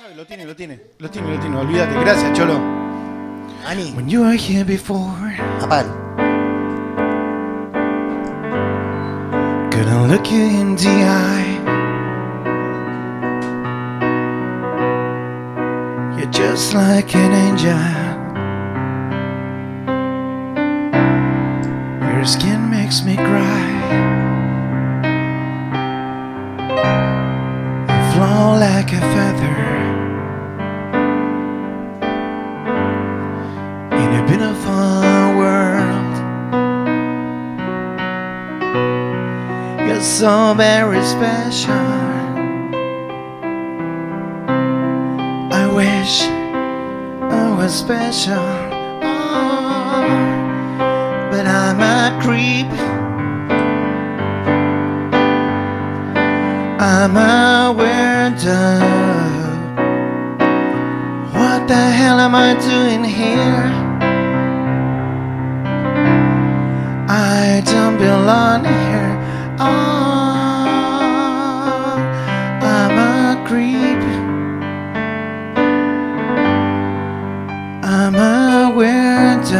Lo tiene, lo tiene, lo tiene, lo tiene. Olvídate, gracias, Cholo. Ani, When you were here before, apágalo. couldn't look you in the eye. You're just like an angel. Your skin makes me cry. You flow like a feather You're so very special. I wish I was special. Oh, but I'm a creep. I'm a weirdo. What the hell am I doing here? What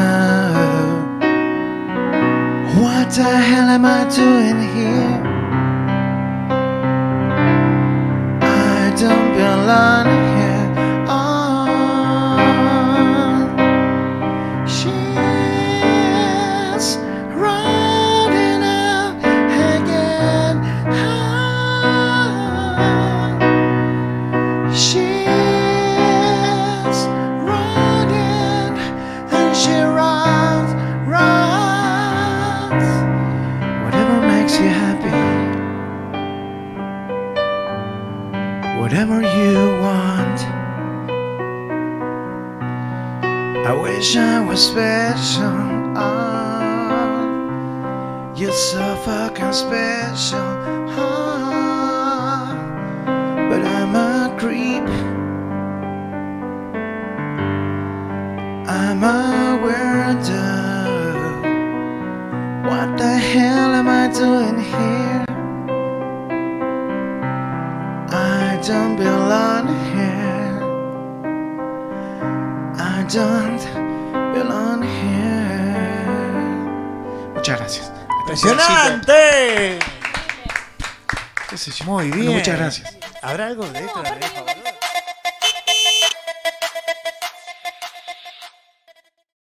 the hell am I doing here? I don't belong here. Oh, she's running out again. Ah, she's whatever you want. I wish I was special. Oh, you're so fucking special. Oh, but I'm a creep. I'm a weirdo. What the hell am I doing here? Don't belong here. I don't belong here. Muchas gracias. ¡Impresionante! Muy Bueno, bien. muchas gracias. ¿Habrá algo de esto?